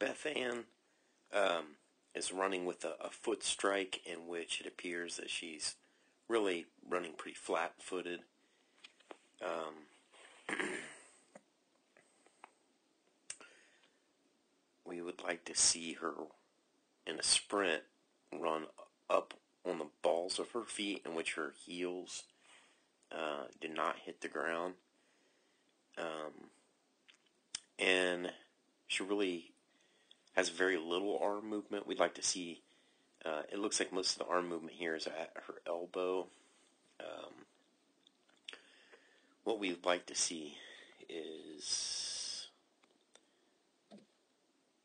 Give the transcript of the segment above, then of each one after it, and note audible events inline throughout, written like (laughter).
Beth Ann um, is running with a, a foot strike in which it appears that she's really running pretty flat-footed. Um, (clears throat) we would like to see her in a sprint run up on the balls of her feet in which her heels uh, did not hit the ground. Um, and she really has very little arm movement. We'd like to see, uh, it looks like most of the arm movement here is at her elbow. Um, what we'd like to see is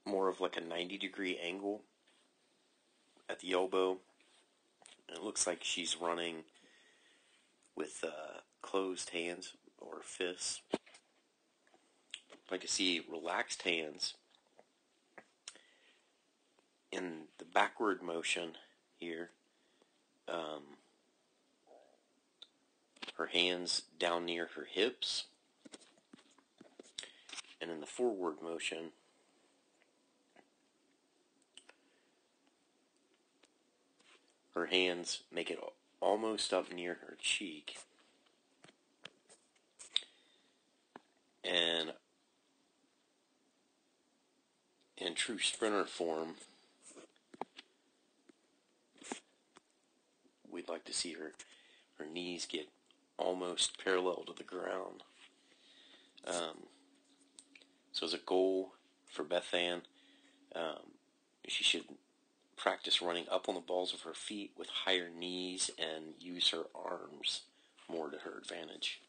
more of like a 90 degree angle at the elbow. And It looks like she's running with uh, closed hands or fists. I'd like to see relaxed hands in the backward motion here. Um, her hands down near her hips. And in the forward motion, her hands make it almost up near her cheek. And in true sprinter form, we'd like to see her her knees get almost parallel to the ground. Um, so as a goal for Beth Ann, um, she should practice running up on the balls of her feet with higher knees and use her arms more to her advantage.